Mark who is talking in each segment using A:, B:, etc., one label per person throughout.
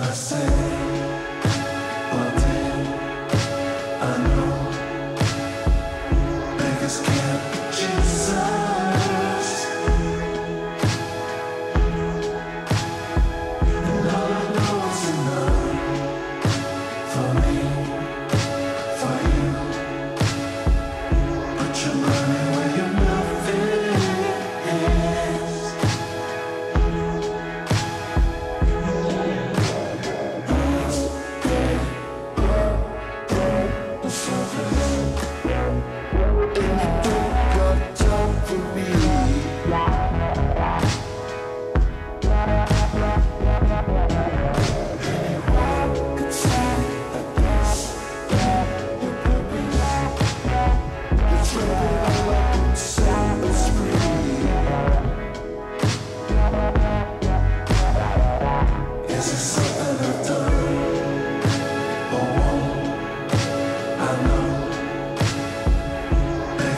A: nascer.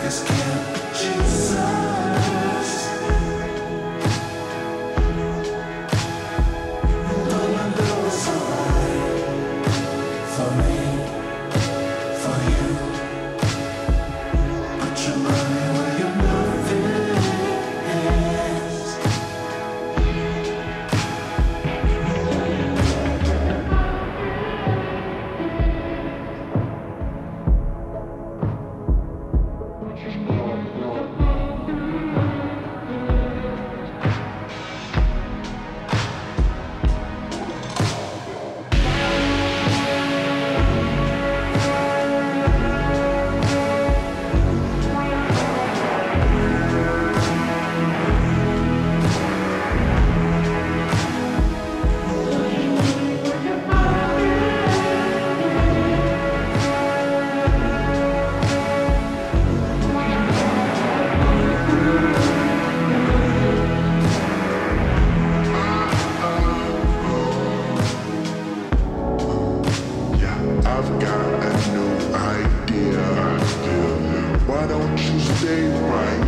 A: this camp.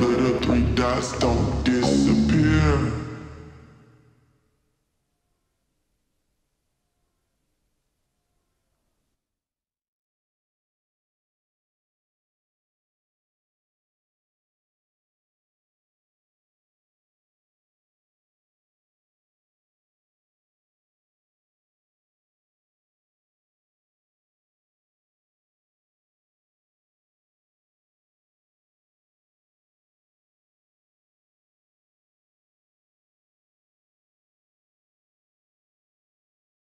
B: Little three dots don't disappear.